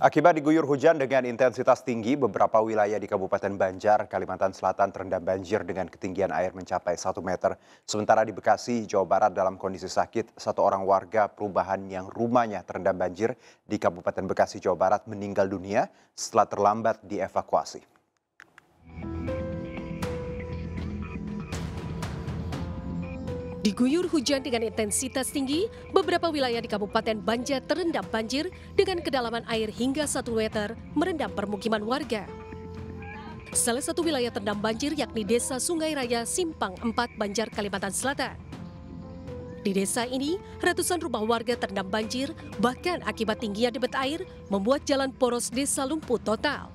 Akibat diguyur hujan dengan intensitas tinggi, beberapa wilayah di Kabupaten Banjar, Kalimantan Selatan terendam banjir dengan ketinggian air mencapai 1 meter. Sementara di Bekasi, Jawa Barat dalam kondisi sakit, satu orang warga perubahan yang rumahnya terendam banjir di Kabupaten Bekasi, Jawa Barat meninggal dunia setelah terlambat dievakuasi. Diguyur hujan dengan intensitas tinggi, beberapa wilayah di Kabupaten Banjar terendam banjir dengan kedalaman air hingga 1 meter merendam permukiman warga. Salah satu wilayah terendam banjir yakni Desa Sungai Raya Simpang 4 Banjar, Kalimantan Selatan. Di desa ini, ratusan rumah warga terendam banjir, bahkan akibat tingginya debit air membuat jalan poros desa lumpuh total.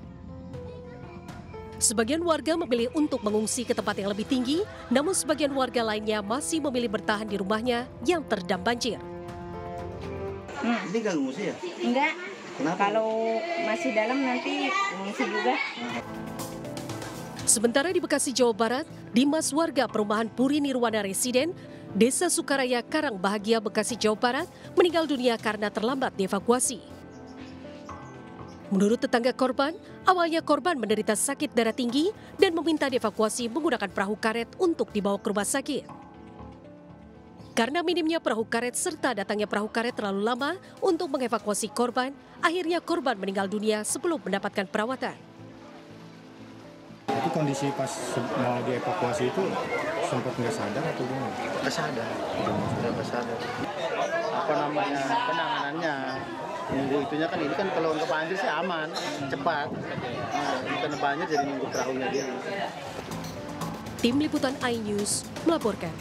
Sebagian warga memilih untuk mengungsi ke tempat yang lebih tinggi, namun sebagian warga lainnya masih memilih bertahan di rumahnya yang terendam banjir. Hmm. Ini nggak ngungsi ya? Enggak. Kenapa? Kalau masih dalam nanti ngungsi juga. Sementara di Bekasi, Jawa Barat, Dimas warga perumahan Puri Nirwana Residen, Desa Sukaraya Karang Bahagia, Bekasi, Jawa Barat, meninggal dunia karena terlambat dievakuasi. Menurut tetangga korban, awalnya korban menderita sakit darah tinggi dan meminta dievakuasi menggunakan perahu karet untuk dibawa ke rumah sakit. Karena minimnya perahu karet serta datangnya perahu karet terlalu lama untuk mengevakuasi korban, akhirnya korban meninggal dunia sebelum mendapatkan perawatan. Itu kondisi pas mau dievakuasi itu sempat nggak sadar atau gimana? Nggak sadar. Sudah nggak sadar. Apa namanya penanganannya? Nunggu itunya kan ini kan kalau nggak banjir sih aman, cepat. Nah, karena banjir jadi nunggu perahunya dia. Tim Liputan iNews melaporkan.